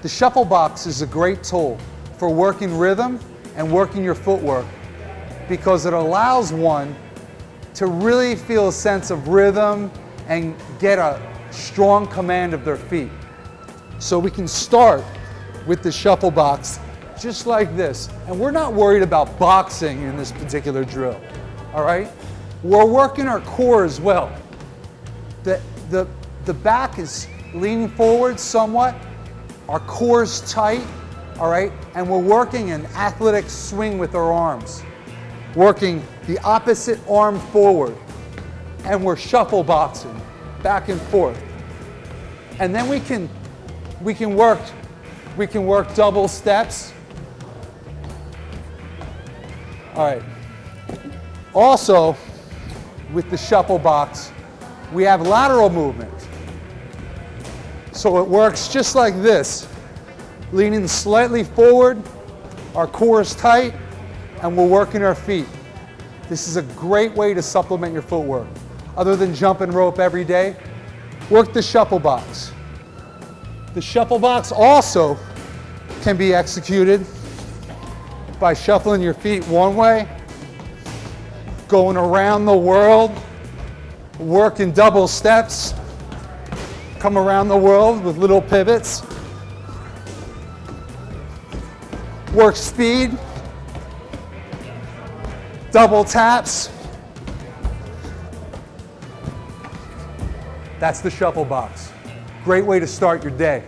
The shuffle box is a great tool for working rhythm and working your footwork because it allows one to really feel a sense of rhythm and get a strong command of their feet. So we can start with the shuffle box just like this. And we're not worried about boxing in this particular drill, all right? We're working our core as well. The, the, the back is leaning forward somewhat, our core's tight, all right? And we're working an athletic swing with our arms, working the opposite arm forward, and we're shuffle boxing back and forth. And then we can, we can work, we can work double steps. All right. Also, with the shuffle box, we have lateral movement. So it works just like this. Leaning slightly forward, our core is tight, and we're working our feet. This is a great way to supplement your footwork. Other than jumping rope every day, work the shuffle box. The shuffle box also can be executed by shuffling your feet one way, going around the world, working double steps, come around the world with little pivots, work speed, double taps. That's the shuffle box. Great way to start your day.